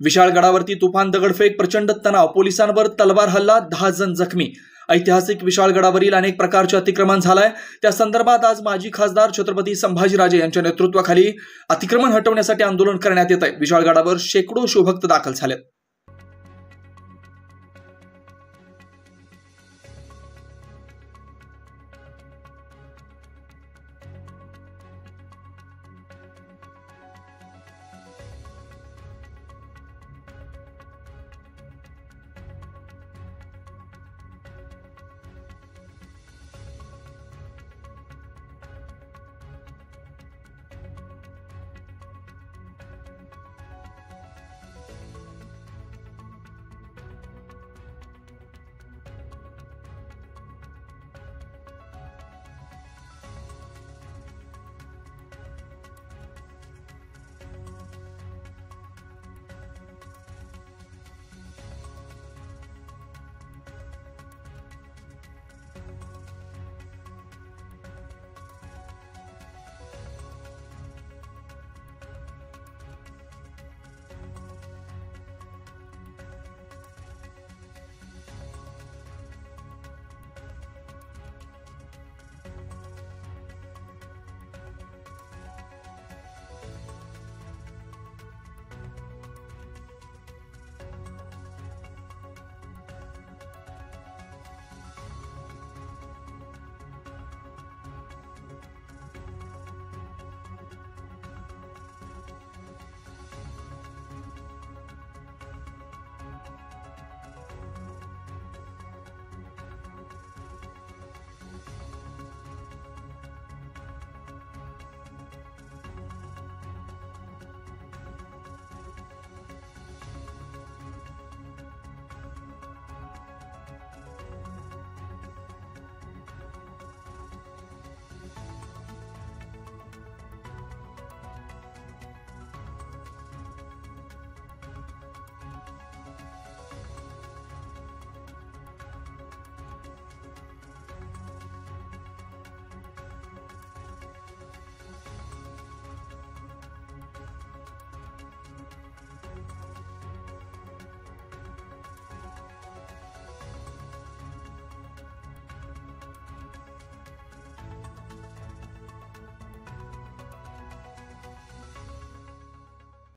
विशाळगडावरती तुफान दगडफेक प्रचंड तणाव पोलिसांवर तलवार हल्ला दहा जण जखमी. ऐतिहासिक विशाळगडावरील अनेक प्रकारचे अतिक्रमण झालंय. त्या संदर्भात आज माजी खासदार छत्रपती संभाजीराजे यांच्या नेतृत्वाखाली अतिक्रमण हटवण्यासाठी आंदोलन करण्यात येत आहे विशाळगडावर शेकडो शिवभक्त दाखल झालेत.